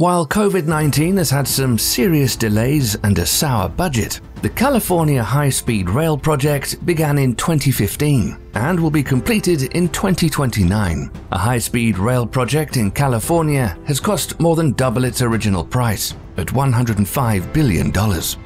While COVID 19 has had some serious delays and a sour budget, the California High Speed Rail project began in 2015 and will be completed in 2029. A high speed rail project in California has cost more than double its original price at $105 billion.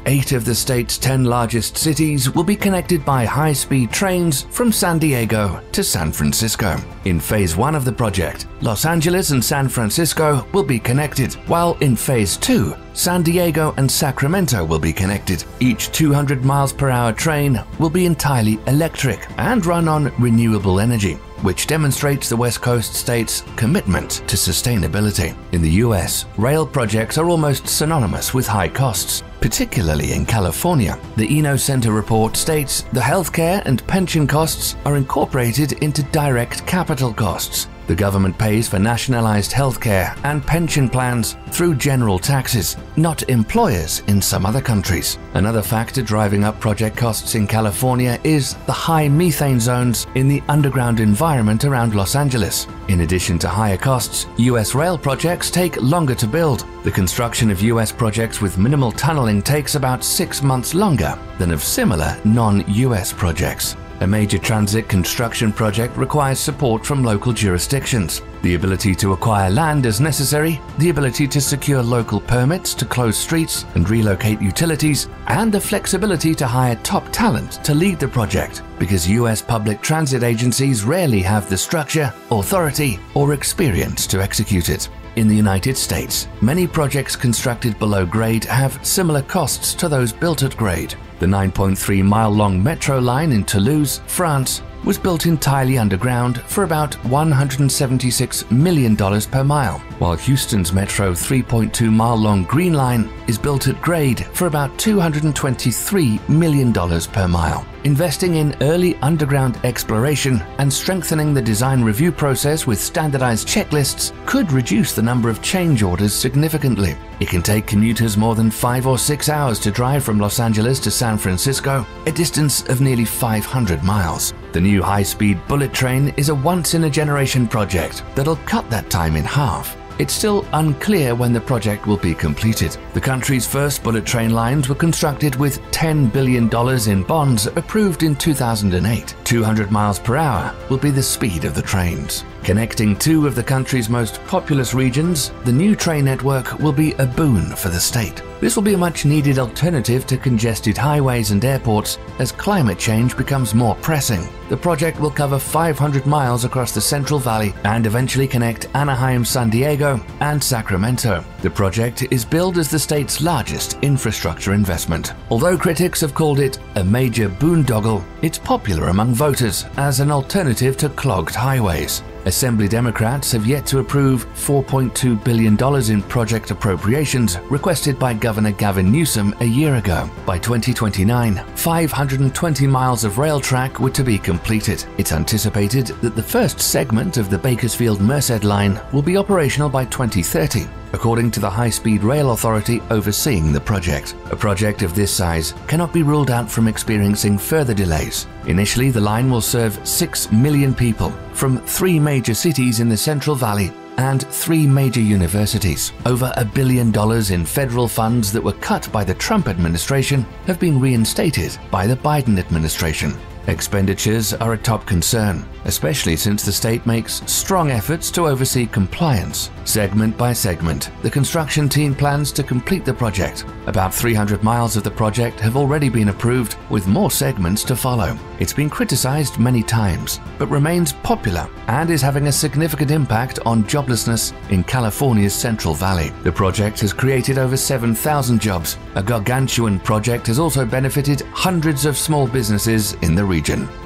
Eight of the state's 10 largest cities will be connected by high speed trains from San Diego to San Francisco. In phase one of the project, Los Angeles and San Francisco will be connected, while in phase two, San Diego and Sacramento will be connected. Each 200 miles per hour train will be entirely electric and run on renewable energy which demonstrates the West Coast state's commitment to sustainability. In the US, rail projects are almost synonymous with high costs, particularly in California. The Eno Center report states the healthcare and pension costs are incorporated into direct capital costs, the government pays for nationalized healthcare and pension plans through general taxes, not employers in some other countries. Another factor driving up project costs in California is the high methane zones in the underground environment around Los Angeles. In addition to higher costs, US rail projects take longer to build. The construction of US projects with minimal tunneling takes about six months longer than of similar non US projects. A major transit construction project requires support from local jurisdictions, the ability to acquire land as necessary, the ability to secure local permits to close streets and relocate utilities, and the flexibility to hire top talent to lead the project because US public transit agencies rarely have the structure, authority, or experience to execute it. In the United States, many projects constructed below grade have similar costs to those built at grade. The 9.3 mile long metro line in Toulouse, France, was built entirely underground for about $176 million per mile, while Houston's Metro 3.2 mile long Green Line is built at grade for about $223 million per mile. Investing in early underground exploration and strengthening the design review process with standardized checklists could reduce the number of change orders significantly. It can take commuters more than five or six hours to drive from Los Angeles to San Francisco, a distance of nearly 500 miles. The new high speed bullet train is a once in a generation project that'll cut that time in half. It's still unclear when the project will be completed. The country's first bullet train lines were constructed with $10 billion in bonds approved in 2008. 200 miles per hour will be the speed of the trains. Connecting two of the country's most populous regions, the new train network will be a boon for the state. This will be a much needed alternative to congested highways and airports as climate change becomes more pressing. The project will cover 500 miles across the Central Valley and eventually connect Anaheim, San Diego, and Sacramento. The project is billed as the state's largest infrastructure investment. Although critics have called it a major boondoggle, it's popular among voters as an alternative to clogged highways. Assembly Democrats have yet to approve $4.2 billion in project appropriations requested by Governor Gavin Newsom a year ago. By 2029, 520 miles of rail track were to be completed. It's anticipated that the first segment of the Bakersfield Merced line will be operational by 2030 according to the High Speed Rail Authority overseeing the project. A project of this size cannot be ruled out from experiencing further delays. Initially, the line will serve 6 million people from three major cities in the Central Valley and three major universities. Over a billion dollars in federal funds that were cut by the Trump administration have been reinstated by the Biden administration. Expenditures are a top concern, especially since the state makes strong efforts to oversee compliance. Segment by segment, the construction team plans to complete the project. About 300 miles of the project have already been approved, with more segments to follow. It's been criticized many times, but remains popular and is having a significant impact on joblessness in California's Central Valley. The project has created over 7,000 jobs. A gargantuan project has also benefited hundreds of small businesses in the region.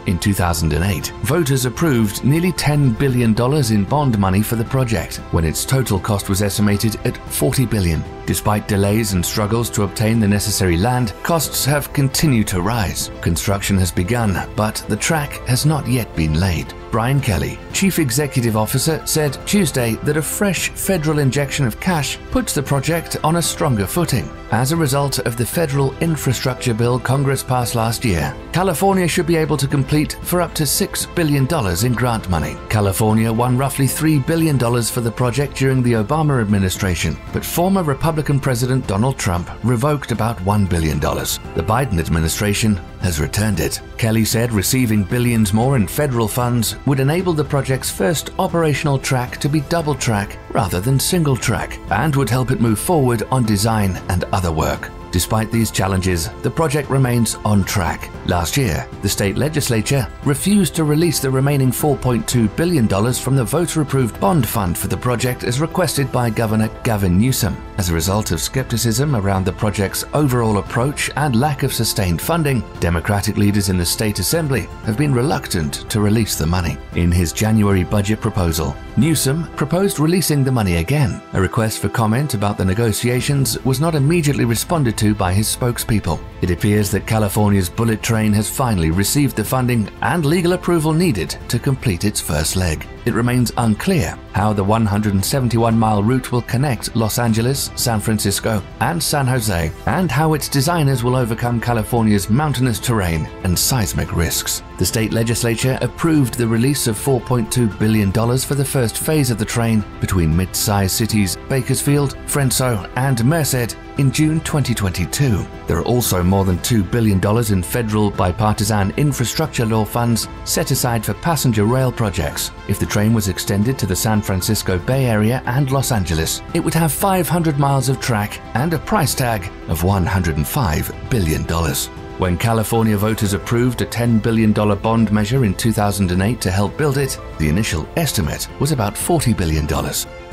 In 2008, voters approved nearly $10 billion in bond money for the project, when its total cost was estimated at $40 billion. Despite delays and struggles to obtain the necessary land, costs have continued to rise. Construction has begun, but the track has not yet been laid. Brian Kelly, Chief Executive Officer, said Tuesday that a fresh federal injection of cash puts the project on a stronger footing. As a result of the federal infrastructure bill Congress passed last year, California should be able to complete for up to $6 billion in grant money. California won roughly $3 billion for the project during the Obama administration, but former Republican President Donald Trump revoked about $1 billion. The Biden administration has returned it. Kelly said receiving billions more in federal funds would enable the project's first operational track to be double track rather than single track and would help it move forward on design and other work. Despite these challenges, the project remains on track. Last year, the state legislature refused to release the remaining $4.2 billion from the voter approved bond fund for the project as requested by Governor Gavin Newsom. As a result of skepticism around the project's overall approach and lack of sustained funding, Democratic leaders in the state assembly have been reluctant to release the money. In his January budget proposal, Newsom proposed releasing the money again. A request for comment about the negotiations was not immediately responded to by his spokespeople. It appears that California's bullet train has finally received the funding and legal approval needed to complete its first leg. It remains unclear how the 171 mile route will connect Los Angeles, San Francisco, and San Jose, and how its designers will overcome California's mountainous terrain and seismic risks. The state legislature approved the release of $4.2 billion for the first phase of the train between mid sized cities Bakersfield, Fresno, and Merced in June 2022. There are also more than $2 billion in federal bipartisan infrastructure law funds set aside for passenger rail projects. If the train was extended to the San Francisco Bay Area and Los Angeles, it would have 500 miles of track and a price tag of $105 billion. When California voters approved a $10 billion bond measure in 2008 to help build it, the initial estimate was about $40 billion.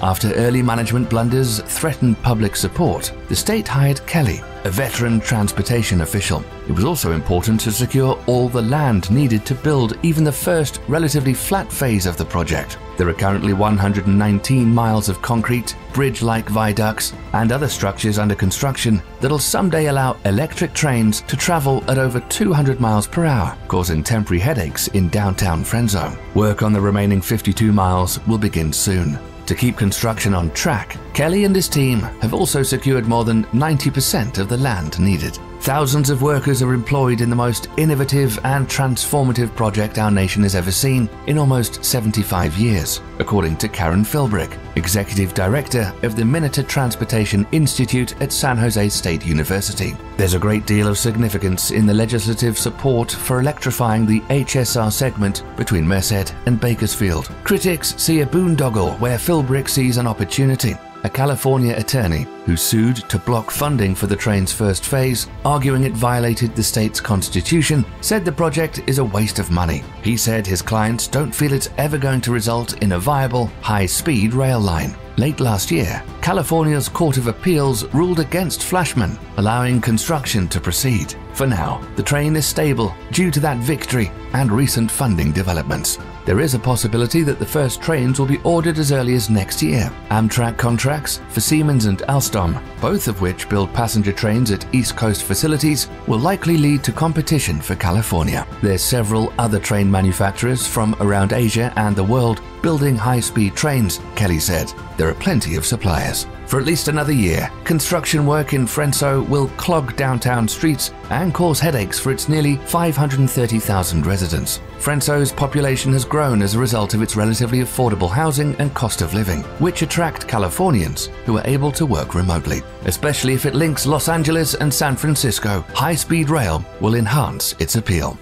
After early management blunders threatened public support, the state hired Kelly, a veteran transportation official. It was also important to secure all the land needed to build even the first relatively flat phase of the project. There are currently 119 miles of concrete, bridge like viaducts, and other structures under construction that'll someday allow electric trains to travel at over 200 miles per hour, causing temporary headaches in downtown Fresno. Work on the remaining 52 miles will begin soon. To keep construction on track, Kelly and his team have also secured more than 90% of the land needed. Thousands of workers are employed in the most innovative and transformative project our nation has ever seen in almost 75 years, according to Karen Philbrick, Executive Director of the Mineta Transportation Institute at San Jose State University. There's a great deal of significance in the legislative support for electrifying the HSR segment between Merced and Bakersfield. Critics see a boondoggle where Philbrick sees an opportunity a California attorney who sued to block funding for the train's first phase, arguing it violated the state's constitution, said the project is a waste of money. He said his clients don't feel it's ever going to result in a viable, high speed rail line. Late last year, California's Court of Appeals ruled against Flashman, allowing construction to proceed. For now, the train is stable due to that victory and recent funding developments. There is a possibility that the first trains will be ordered as early as next year. Amtrak contracts for Siemens and Alstom, both of which build passenger trains at East Coast facilities, will likely lead to competition for California. There's several other train manufacturers from around Asia and the world building high-speed trains, Kelly said. There are plenty of suppliers. For at least another year, construction work in Fresno will clog downtown streets and cause headaches for its nearly 530,000 residents. Fresno's population has grown as a result of its relatively affordable housing and cost of living, which attract Californians who are able to work remotely. Especially if it links Los Angeles and San Francisco, high speed rail will enhance its appeal.